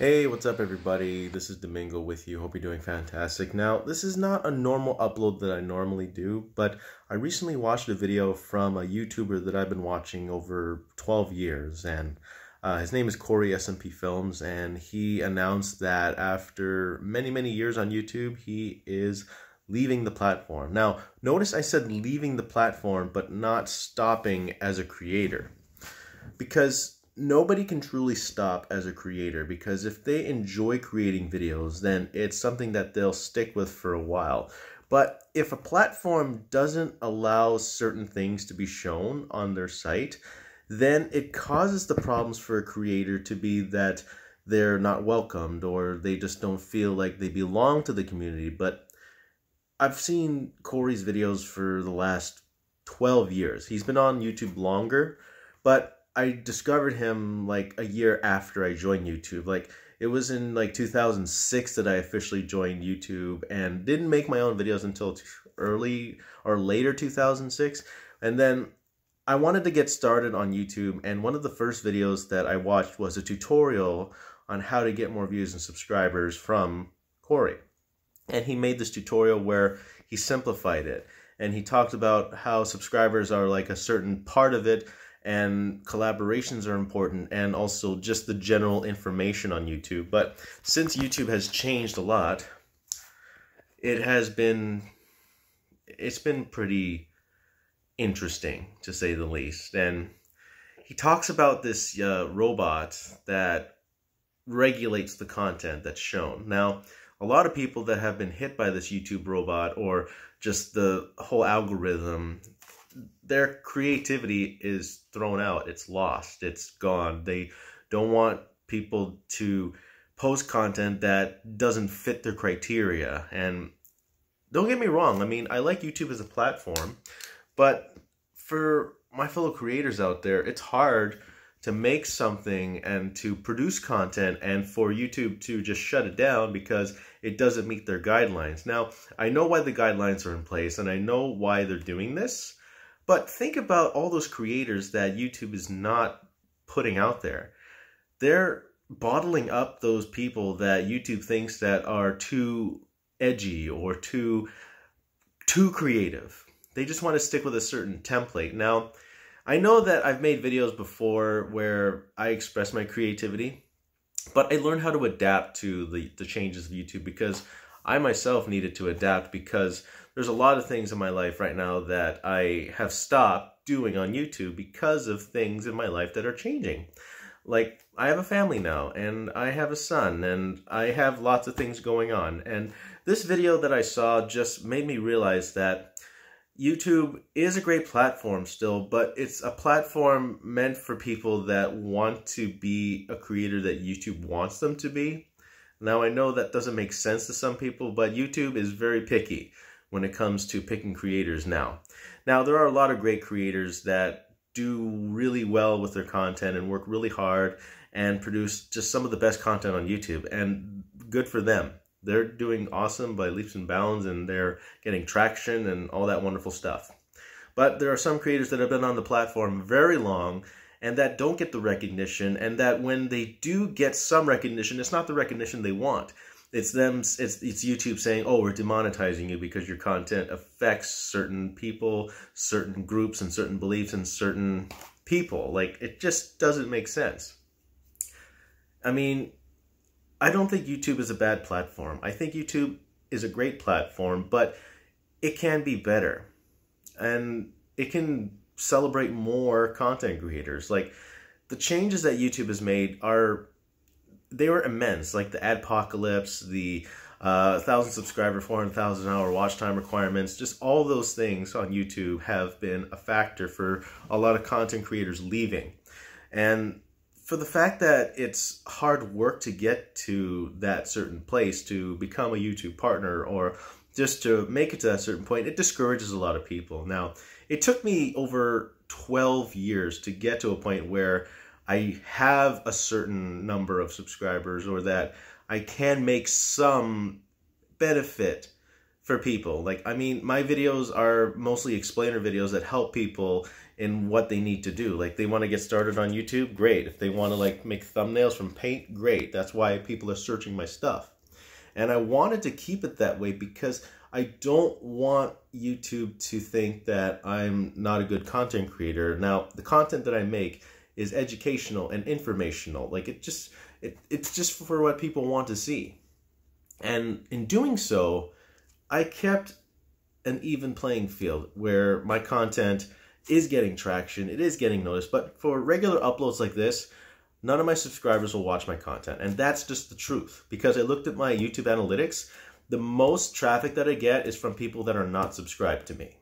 Hey, what's up, everybody? This is Domingo with you. Hope you're doing fantastic. Now, this is not a normal upload that I normally do, but I recently watched a video from a YouTuber that I've been watching over 12 years, and uh, his name is Corey SMP Films, and he announced that after many, many years on YouTube, he is leaving the platform. Now, notice I said leaving the platform, but not stopping as a creator. Because nobody can truly stop as a creator because if they enjoy creating videos, then it's something that they'll stick with for a while. But if a platform doesn't allow certain things to be shown on their site, then it causes the problems for a creator to be that they're not welcomed or they just don't feel like they belong to the community. But I've seen Corey's videos for the last 12 years. He's been on YouTube longer, but I discovered him like a year after I joined YouTube. Like it was in like 2006 that I officially joined YouTube and didn't make my own videos until early or later 2006. And then I wanted to get started on YouTube and one of the first videos that I watched was a tutorial on how to get more views and subscribers from Corey. And he made this tutorial where he simplified it and he talked about how subscribers are like a certain part of it and collaborations are important and also just the general information on YouTube. But since YouTube has changed a lot, it has been it's been pretty interesting to say the least. And he talks about this uh, robot that regulates the content that's shown. Now, a lot of people that have been hit by this YouTube robot or just the whole algorithm their creativity is thrown out. It's lost. It's gone. They don't want people to post content that doesn't fit their criteria. And don't get me wrong. I mean, I like YouTube as a platform, but for my fellow creators out there, it's hard to make something and to produce content and for YouTube to just shut it down because it doesn't meet their guidelines. Now, I know why the guidelines are in place and I know why they're doing this. But think about all those creators that YouTube is not putting out there. They're bottling up those people that YouTube thinks that are too edgy or too too creative. They just want to stick with a certain template. Now, I know that I've made videos before where I express my creativity, but I learned how to adapt to the, the changes of YouTube because I myself needed to adapt because there's a lot of things in my life right now that I have stopped doing on YouTube because of things in my life that are changing. Like, I have a family now, and I have a son, and I have lots of things going on. And this video that I saw just made me realize that YouTube is a great platform still, but it's a platform meant for people that want to be a creator that YouTube wants them to be. Now, I know that doesn't make sense to some people, but YouTube is very picky when it comes to picking creators now. Now, there are a lot of great creators that do really well with their content and work really hard and produce just some of the best content on YouTube, and good for them. They're doing awesome by leaps and bounds and they're getting traction and all that wonderful stuff. But there are some creators that have been on the platform very long and that don't get the recognition and that when they do get some recognition, it's not the recognition they want it's them it's it's youtube saying oh we're demonetizing you because your content affects certain people certain groups and certain beliefs and certain people. Like it just doesn't make sense. I mean i don't think youtube is a bad platform. I think youtube is a great platform but it can be better. And it can celebrate more content creators. Like the changes that youtube has made are they were immense, like the adpocalypse, the uh, thousand subscriber, four hundred thousand hour watch time requirements, just all those things on YouTube have been a factor for a lot of content creators leaving, and for the fact that it's hard work to get to that certain place to become a YouTube partner or just to make it to that certain point, it discourages a lot of people. Now, it took me over 12 years to get to a point where I have a certain number of subscribers or that I can make some benefit for people. Like, I mean, my videos are mostly explainer videos that help people in what they need to do. Like, they want to get started on YouTube, great. If they want to like make thumbnails from Paint, great. That's why people are searching my stuff. And I wanted to keep it that way because I don't want YouTube to think that I'm not a good content creator. Now, the content that I make is educational and informational. Like it just it, it's just for what people want to see. And in doing so, I kept an even playing field where my content is getting traction, it is getting noticed, but for regular uploads like this, none of my subscribers will watch my content. And that's just the truth because I looked at my YouTube analytics the most traffic that I get is from people that are not subscribed to me.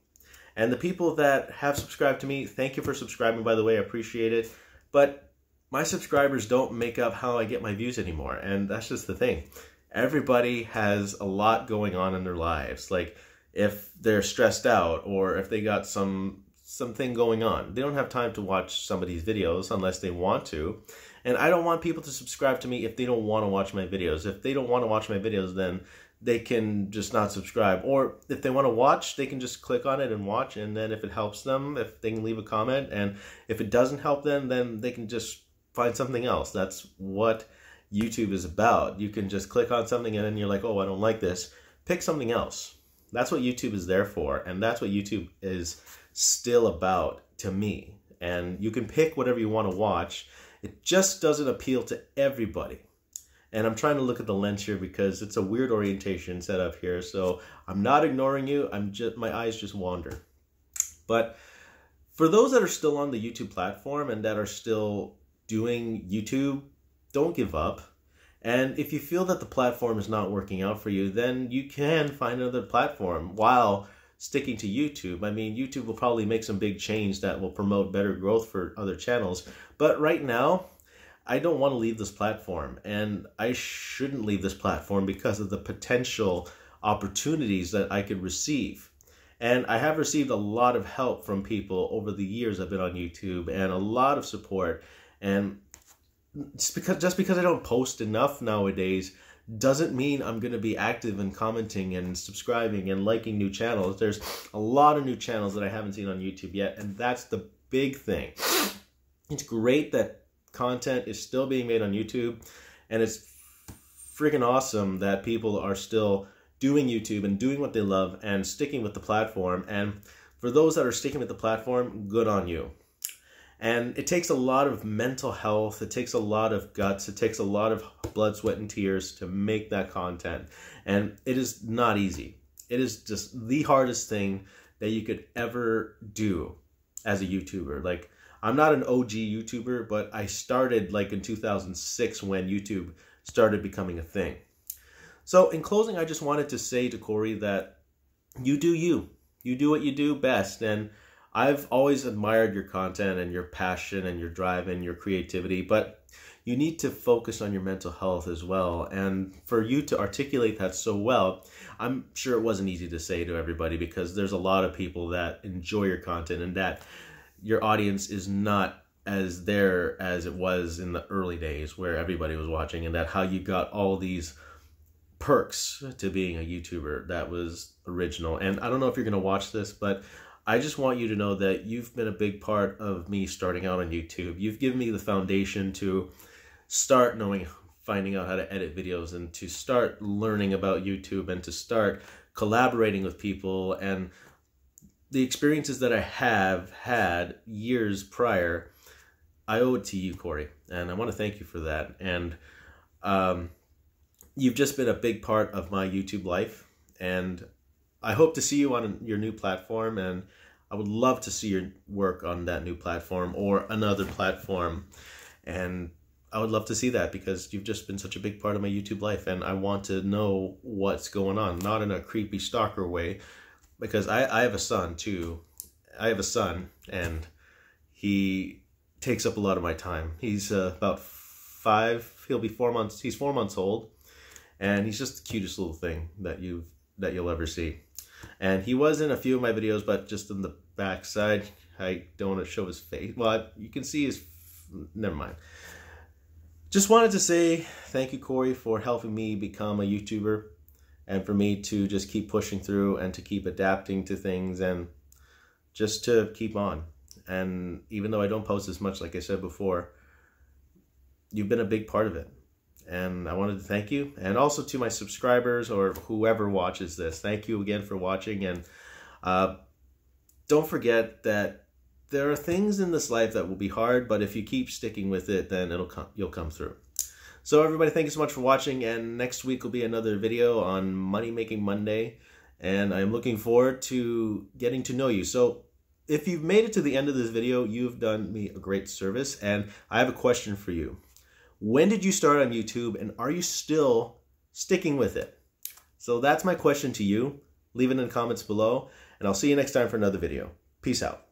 And the people that have subscribed to me, thank you for subscribing, by the way, I appreciate it. But my subscribers don't make up how I get my views anymore. And that's just the thing. Everybody has a lot going on in their lives. Like if they're stressed out or if they got some something going on, they don't have time to watch somebody's videos unless they want to. And I don't want people to subscribe to me if they don't want to watch my videos. If they don't want to watch my videos, then they can just not subscribe. Or if they want to watch, they can just click on it and watch. And then if it helps them, if they can leave a comment. And if it doesn't help them, then they can just find something else. That's what YouTube is about. You can just click on something and then you're like, oh, I don't like this. Pick something else. That's what YouTube is there for. And that's what YouTube is still about to me. And you can pick whatever you want to watch. It just doesn't appeal to everybody. And I'm trying to look at the lens here because it's a weird orientation set up here. So I'm not ignoring you. I'm just, my eyes just wander. But for those that are still on the YouTube platform and that are still doing YouTube, don't give up. And if you feel that the platform is not working out for you, then you can find another platform while sticking to YouTube. I mean, YouTube will probably make some big change that will promote better growth for other channels. But right now, I don't want to leave this platform, and I shouldn't leave this platform because of the potential opportunities that I could receive. And I have received a lot of help from people over the years I've been on YouTube and a lot of support. And just because just because I don't post enough nowadays doesn't mean I'm going to be active and commenting and subscribing and liking new channels. There's a lot of new channels that I haven't seen on YouTube yet, and that's the big thing. It's great that content is still being made on YouTube, and it's freaking awesome that people are still doing YouTube and doing what they love and sticking with the platform. And for those that are sticking with the platform, good on you. And it takes a lot of mental health, it takes a lot of guts, it takes a lot of blood, sweat, and tears to make that content. And it is not easy. It is just the hardest thing that you could ever do as a YouTuber. Like, I'm not an OG YouTuber, but I started like in 2006 when YouTube started becoming a thing. So, in closing, I just wanted to say to Corey that you do you. You do what you do best. And I've always admired your content and your passion and your drive and your creativity, but you need to focus on your mental health as well. And for you to articulate that so well, I'm sure it wasn't easy to say to everybody because there's a lot of people that enjoy your content and that your audience is not as there as it was in the early days where everybody was watching and that how you got all these perks to being a YouTuber that was original. And I don't know if you're going to watch this, but I just want you to know that you've been a big part of me starting out on YouTube. You've given me the foundation to start knowing finding out how to edit videos and to start learning about YouTube and to start collaborating with people and the experiences that I have had years prior, I owe it to you, Corey, and I want to thank you for that. And um, you've just been a big part of my YouTube life, and I hope to see you on your new platform. And I would love to see your work on that new platform or another platform. And I would love to see that because you've just been such a big part of my YouTube life, and I want to know what's going on, not in a creepy stalker way, because I, I have a son too. I have a son, and he takes up a lot of my time. He's uh, about five. He'll be four months. He's four months old, and he's just the cutest little thing that you that you'll ever see. And he was in a few of my videos, but just in the backside. I don't want to show his face. Well, you can see his. Never mind. Just wanted to say thank you, Corey, for helping me become a YouTuber and for me to just keep pushing through and to keep adapting to things and just to keep on. And even though I don't post as much, like I said before, you've been a big part of it. And I wanted to thank you. And also to my subscribers or whoever watches this, thank you again for watching. And uh, don't forget that there are things in this life that will be hard, but if you keep sticking with it, then it'll come, you'll come through. So everybody, thank you so much for watching. And next week will be another video on Money Making Monday. And I'm looking forward to getting to know you. So if you've made it to the end of this video, you've done me a great service. And I have a question for you. When did you start on YouTube and are you still sticking with it? So that's my question to you. Leave it in the comments below and I'll see you next time for another video. Peace out.